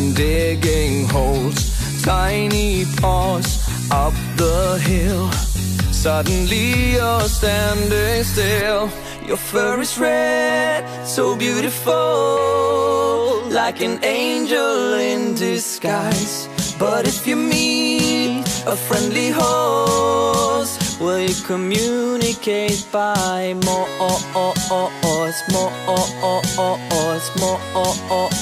And digging holes. Tiny paws up the hill. Suddenly you're standing still. Your fur is red, so beautiful, like an angel in disguise. But if you meet a friendly horse, Will you communicate by more voice, more more?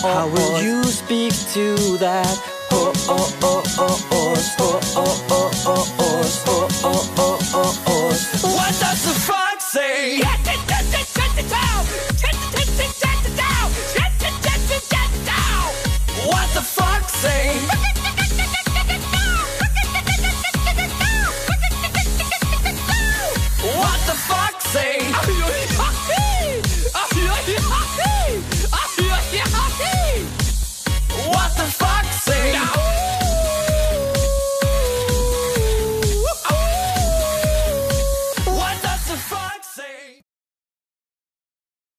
How will you speak to that voice?